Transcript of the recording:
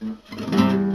Música